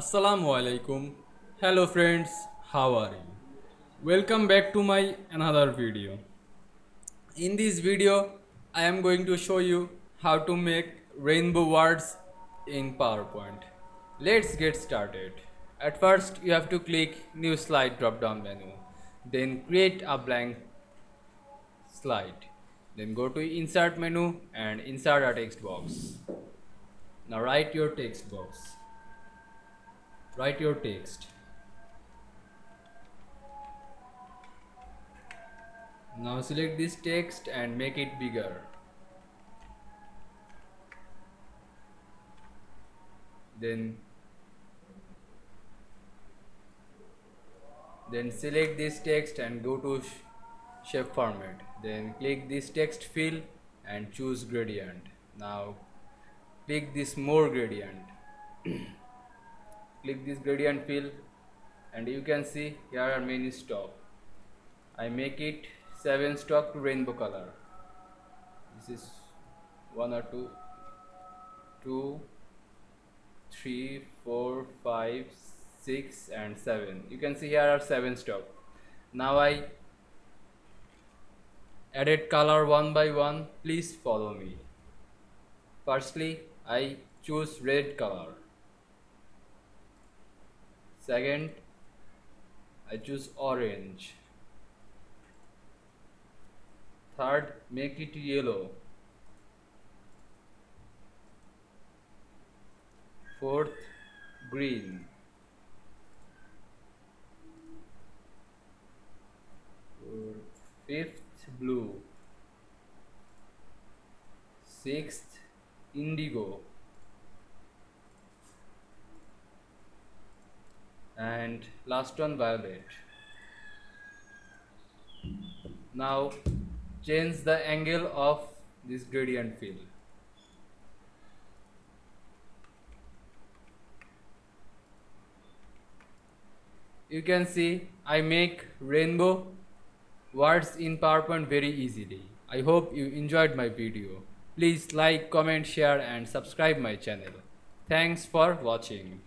Assalamu alaikum. Hello friends, how are you? Welcome back to my another video. In this video, I am going to show you how to make rainbow words in PowerPoint. Let's get started. At first, you have to click new slide drop down menu. Then create a blank slide. Then go to insert menu and insert a text box. Now write your text box write your text. Now select this text and make it bigger. Then then select this text and go to shape format. Then click this text fill and choose gradient. Now click this more gradient click this gradient fill and you can see here are many stock. I make it 7 stock to rainbow color. This is 1 or 2 2 3 4 5 6 and 7 you can see here are 7 stock. Now I added color one by one. Please follow me. Firstly I choose red color second I choose orange. Third make it yellow. Fourth green. Fifth blue. Sixth indigo and last one violet now change the angle of this gradient fill you can see I make rainbow words in PowerPoint very easily. I hope you enjoyed my video. Please like comment share and subscribe my channel. Thanks for watching